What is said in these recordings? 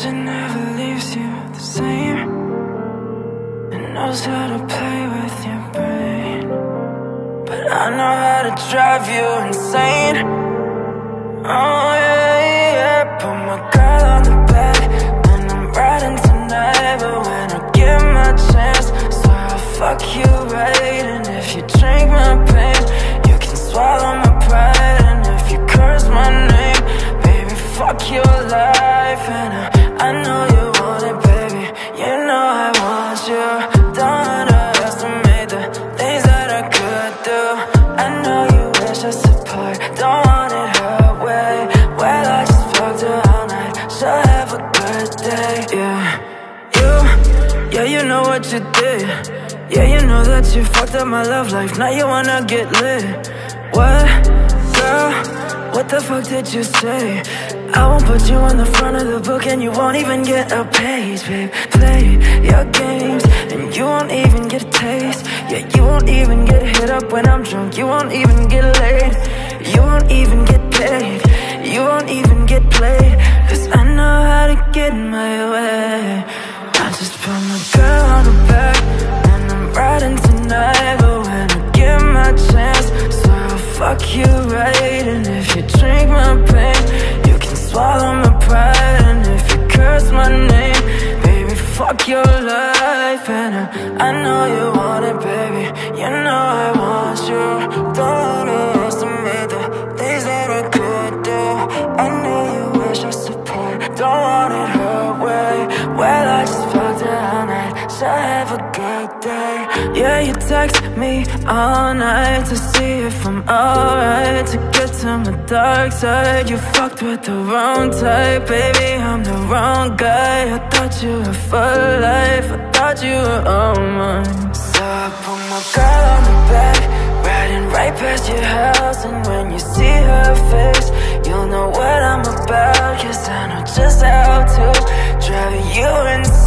she never leaves you the same. And knows how to play with your brain. But I know how to drive you insane. Oh yeah, yeah. Put my girl on the bed And I'm riding tonight. But when I get my chance So I'll fuck you right. And if you drink my pain You can swallow my pride. And if you curse my name Baby, fuck your life. And I, you want it, baby. You know I want you. Don't underestimate the things that I could do. I know you wish us apart. Don't want it her way. Well, I just fucked her all night. She'll have a good day, yeah. You, yeah, you know what you did. Yeah, you know that you fucked up my love life. Now you wanna get lit. What, what the fuck did you say? I won't put you on the front of the book And you won't even get a page, babe. Play your games And you won't even get a taste. Yeah, you won't even get hit up when I'm drunk. You won't even get laid. You won't even get paid. You won't even get played. Cause I know how to get fuck you right? And if you drink my pain You can swallow my pride. And if you curse my name Baby, fuck your life. And I, I know you want it, baby. You know I want you. Don't underestimate the things that I could do. I know you wish us apart Don't want it So have a good day. Yeah, you text me all night To see if I'm alright. To get to my dark side You fucked with the wrong type. Baby, I'm the wrong guy. I thought you were for life. I thought you were all mine. So I put my girl on the back Riding right past your house And when you see her face You'll know what I'm about. Cause I know just how to Drive you insane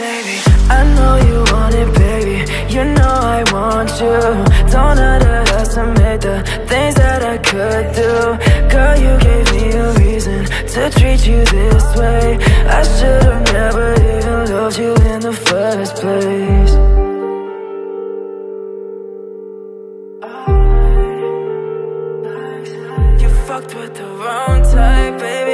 Baby, I know you want it, baby. You know I want you. Don't underestimate the things that I could do. Girl, you gave me a reason To treat you this way. I should've never even loved you in the first place. You fucked with the wrong type, baby